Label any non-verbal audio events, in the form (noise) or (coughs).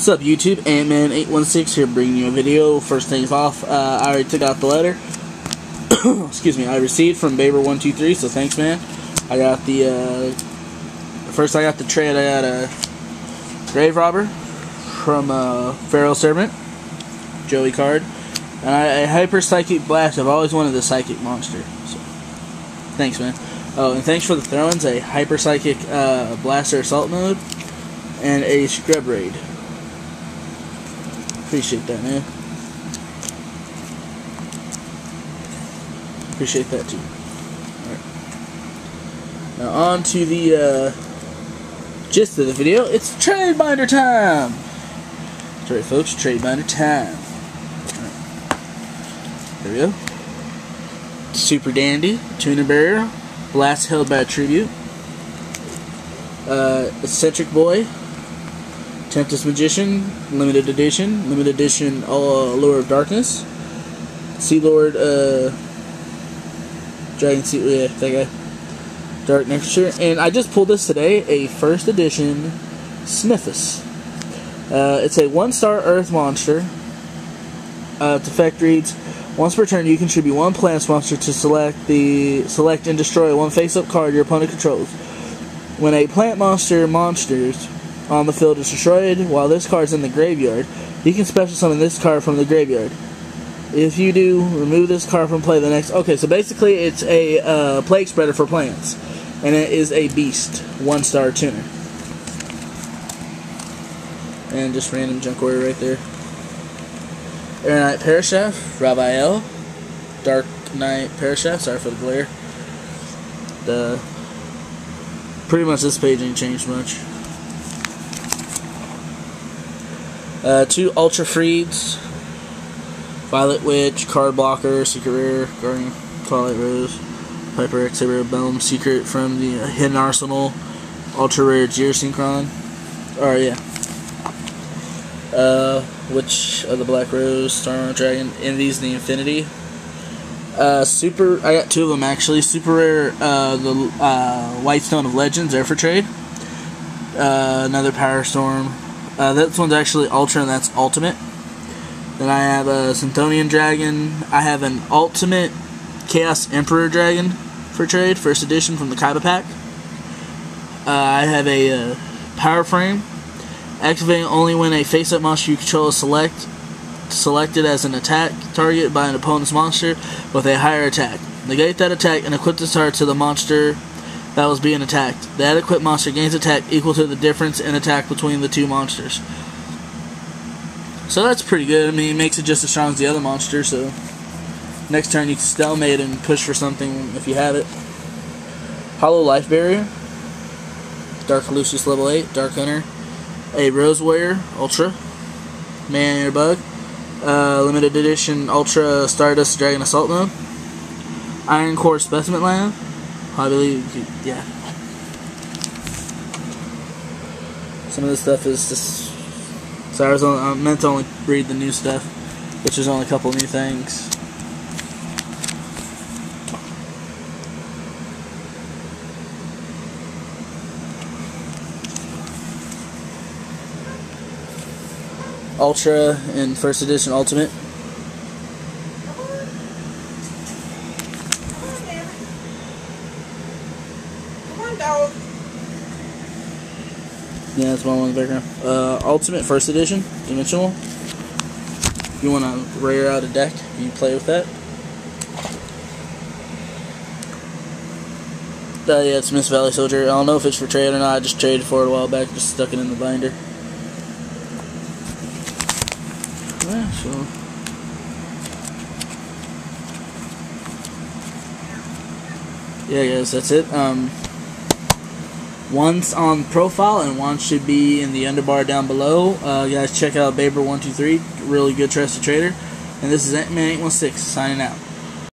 What's up, YouTube? Antman816 here, bringing you a video. First things off, uh, I already took out the letter. (coughs) Excuse me, I received from Bayber123, so thanks, man. I got the, uh, first I got the trade, I got a Grave Robber from uh, Feral Servant, Joey Card, and I, a Hyper Psychic Blast. I've always wanted the Psychic Monster, so thanks, man. Oh, and thanks for the throw-ins, a Hyper Psychic uh, Blaster Assault Mode, and a Scrub Raid. Appreciate that, man. Appreciate that too. Now on to the uh, gist of the video. It's trade binder time. That's right, folks. Trade binder time. There we go. Super Dandy, Tuna Bear, Blast held by Tribute, uh, Eccentric Boy, Tempest Magician, limited edition, limited edition uh, Lure of Darkness, Sea Lord, uh, Dragon Sea, yeah, that guy, Dark Nexture, and I just pulled this today, a first edition Snyffus. Uh, it's a one star Earth monster. Uh, its effect reads: Once per turn, you contribute one Plants monster to select the select and destroy one face-up card your opponent controls. When a plant monster monsters on the field is destroyed while this card is in the graveyard, you can special summon this card from the graveyard. If you do, remove this card from play the next. Okay, so basically it's a uh, plague spreader for plants, and it is a beast, one star tuner. And just random junk warrior right there. Air Knight Parshath, Raphael, Dark Knight Parshath, sorry for the glare. The pretty much this page ain't changed much. Uh, two Ultra Freeds, Violet Witch, Card Blocker, Secret Rare, Guardian, Twilight Rose, Piper Exhibitor, Bellum Secret from the uh, Hidden Arsenal, Ultra Rare Geosynchron. Oh, yeah. Uh, Witch of the Black Rose, Star Dragon, Envy's the Infinity. Uh, super, I got two of them actually. Super Rare, uh, the uh, White Stone of Legends, there for trade. Uh, another Power Storm, uh, this one's actually Ultra, and that's Ultimate. Then I have a Synthonian Dragon. I have an Ultimate Chaos Emperor Dragon for trade, first edition from the Kaiba pack. Uh, I have a uh, Power Frame. Activating only when a face-up monster you control is select, selected as an attack target by an opponent's monster with a higher attack. Negate that attack and equip this card to the monster that was being attacked. The adequate monster gains attack equal to the difference in attack between the two monsters. So that's pretty good. I mean, it makes it just as strong as the other monster, so next turn you can stalemate and push for something if you have it. Hollow Life Barrier, Dark Lucius level 8, Dark Hunter, a Rose Warrior Ultra, Man-Eater Bug, uh, limited edition Ultra Stardust Dragon Assault Mode, Iron Core Specimen Lab, I believe, yeah. Some of this stuff is just. So I was only, I meant to only read the new stuff, which is only a couple new things. Ultra and first edition Ultimate. Yeah, that's one in the background. Uh, Ultimate First Edition, Dimensional. You want to rare out a deck, you play with that. Uh, yeah, it's Mist Valley Soldier. I don't know if it's for trade or not. I just traded for it a while back, just stuck it in the binder. Yeah, so. Yeah, guys, that's it. Um, One's on profile and one should be in the underbar down below. Uh, guys, check out Bayber123. Really good trusted trader. And this is Antman816 signing out.